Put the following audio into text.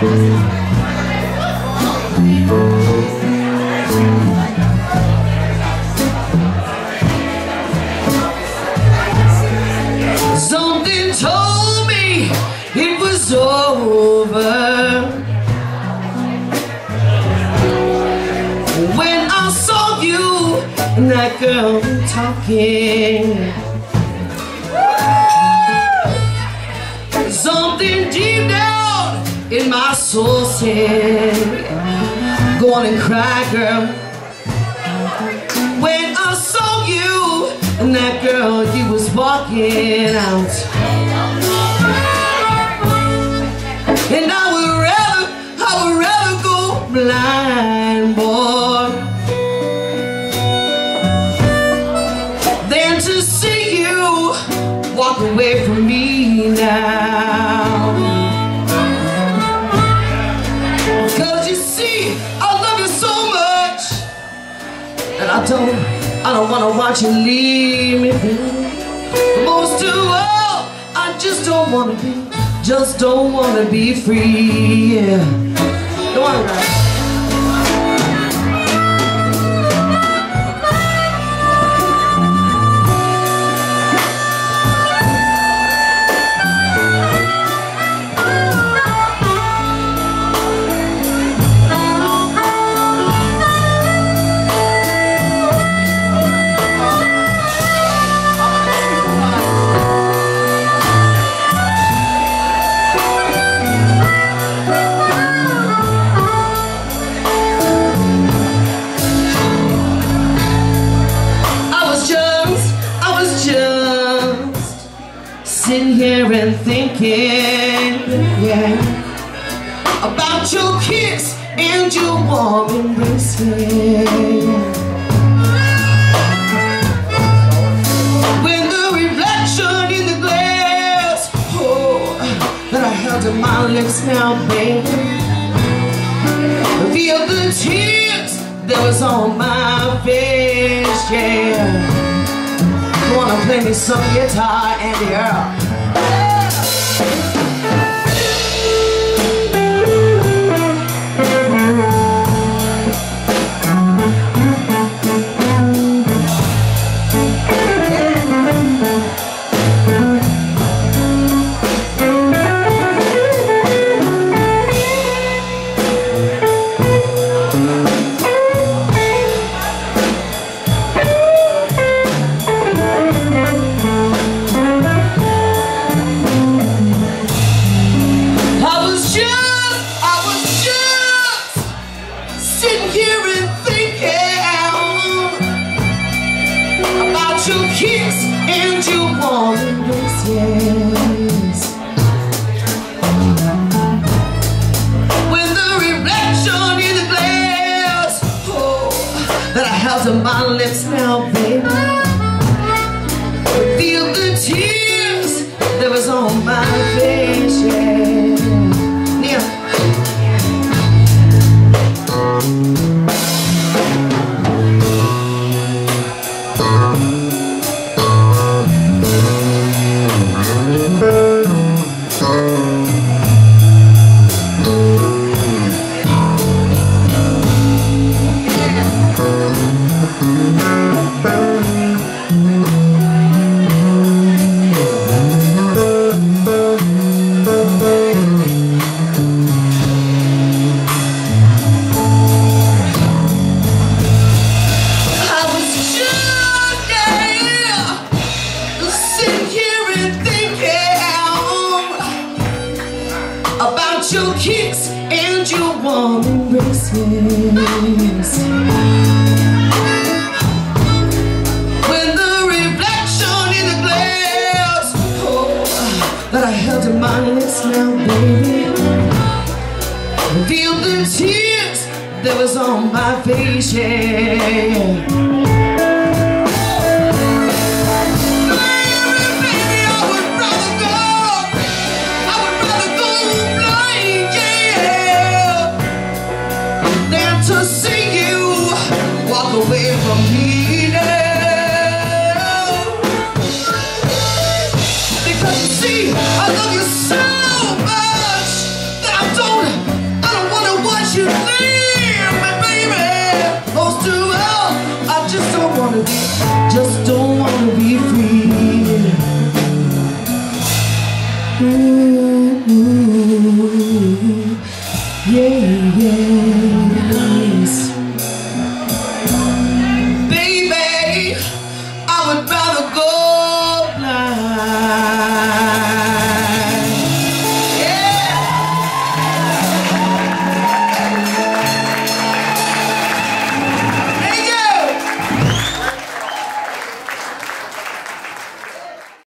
Something told me it was over. When I saw you and that girl talking soul said Go on and cry, girl. When I saw you and that girl, you was walking out. And I would rather, I would rather go blind, boy don't I don't wanna watch you leave me Most of all, I just don't wanna be, just don't wanna be free. Yeah. Come on, sitting here and thinking, yeah, about your kiss and your warm embrace. When the reflection in the glass, oh, that I held to my lips now, baby. Feel the tears that was on my face, yeah. Wanna play me some guitar, Andy Earle? When the reflection in the glass, oh, that I held to my lips now, baby. Feel the tears I about your kiss and your warm embraces. When the reflection in the glass, oh, that I held in my lips now, baby. Feel the tears that was on my face, yeah. Away from me now. Because you see, I love you so